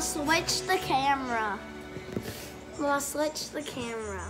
Switch the camera. Mama, switch the camera.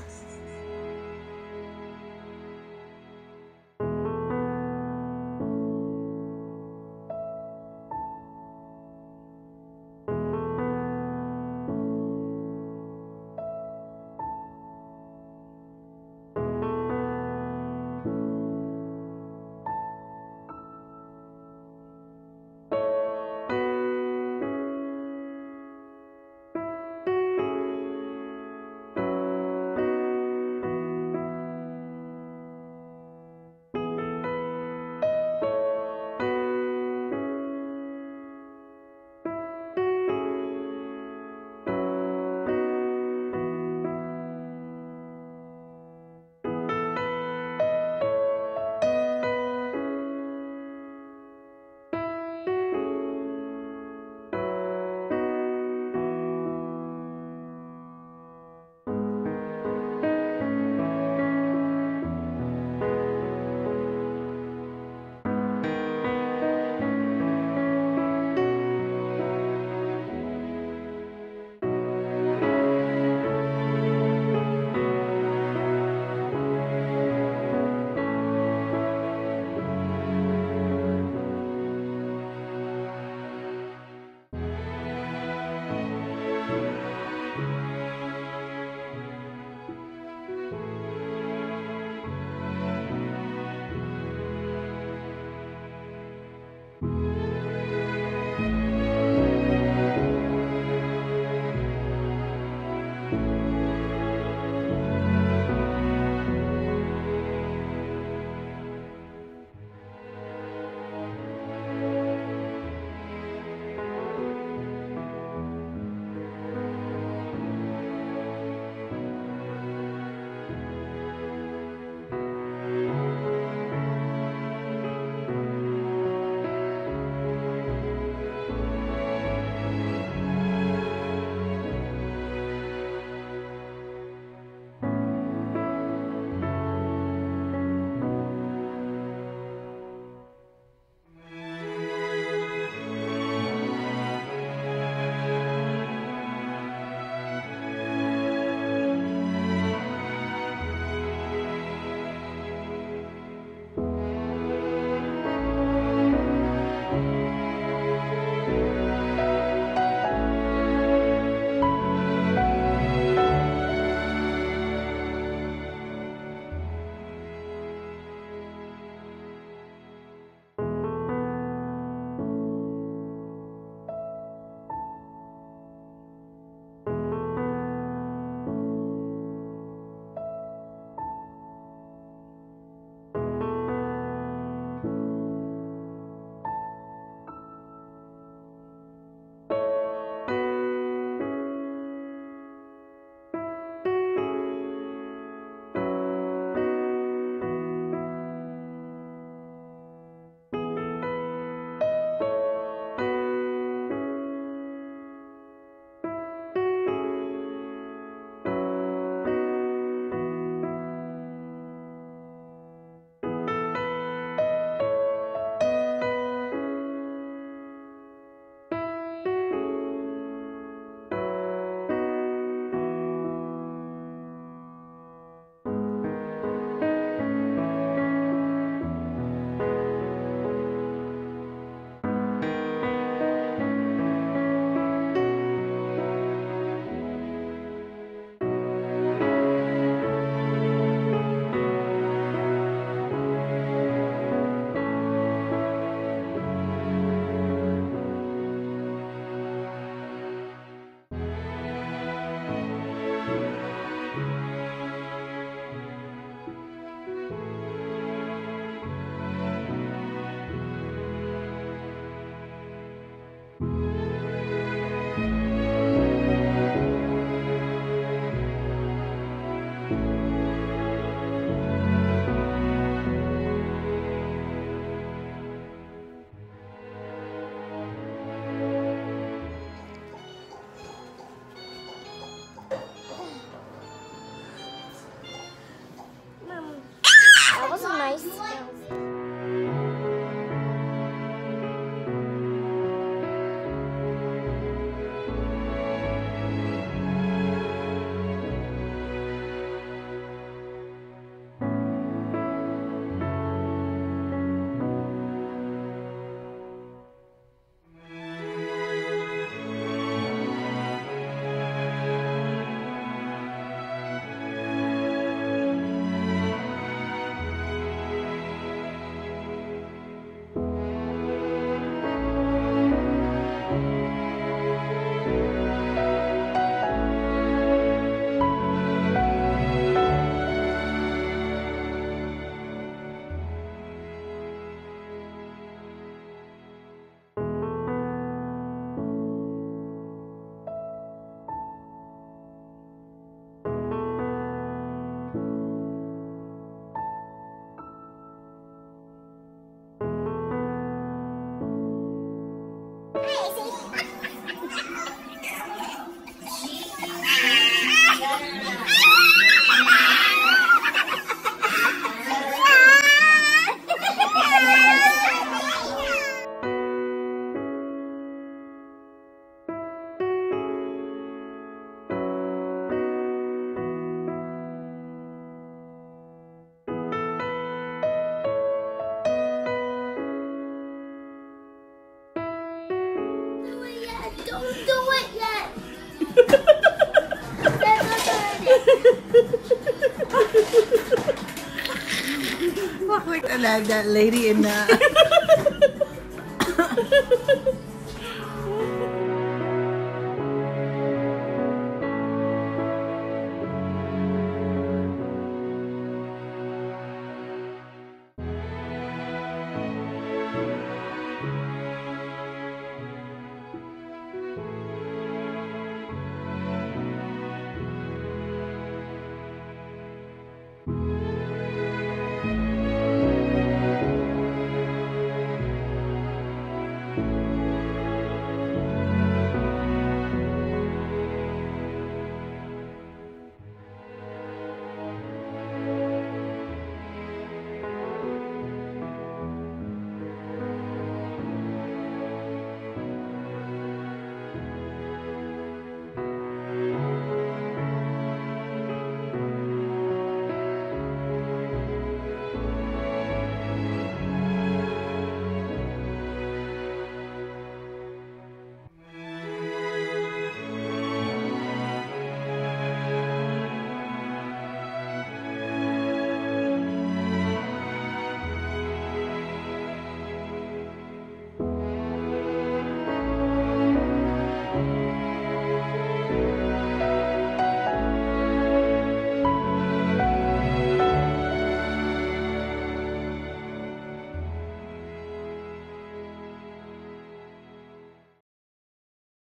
Like that, lady in uh,